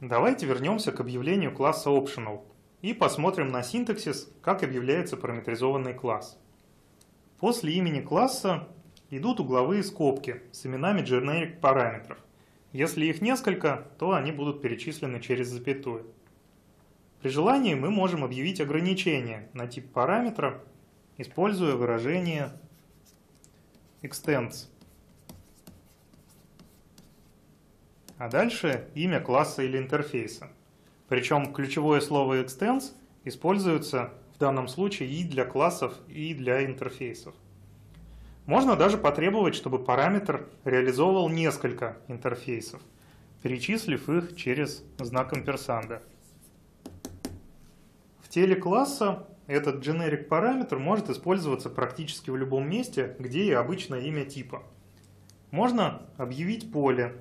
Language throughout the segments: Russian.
Давайте вернемся к объявлению класса Optional и посмотрим на синтаксис, как объявляется параметризованный класс. После имени класса идут угловые скобки с именами generic параметров. Если их несколько, то они будут перечислены через запятую. При желании мы можем объявить ограничение на тип параметра, используя выражение extends. А дальше имя класса или интерфейса. Причем ключевое слово extends используется в данном случае и для классов, и для интерфейсов. Можно даже потребовать, чтобы параметр реализовывал несколько интерфейсов, перечислив их через знак амперсанда. В теле класса этот generic параметр может использоваться практически в любом месте, где и обычное имя типа. Можно объявить поле,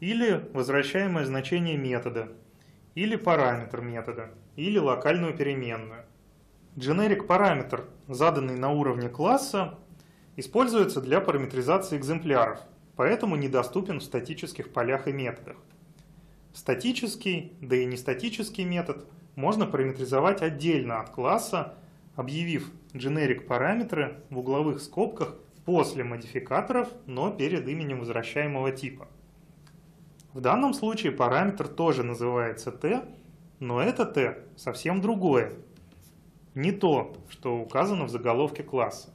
или возвращаемое значение метода, или параметр метода, или локальную переменную. Generic параметр, заданный на уровне класса, используется для параметризации экземпляров, поэтому недоступен в статических полях и методах. Статический, да и нестатический метод можно параметризовать отдельно от класса, объявив generic параметры в угловых скобках после модификаторов, но перед именем возвращаемого типа. В данном случае параметр тоже называется t, но это t совсем другое. Не то, что указано в заголовке класса.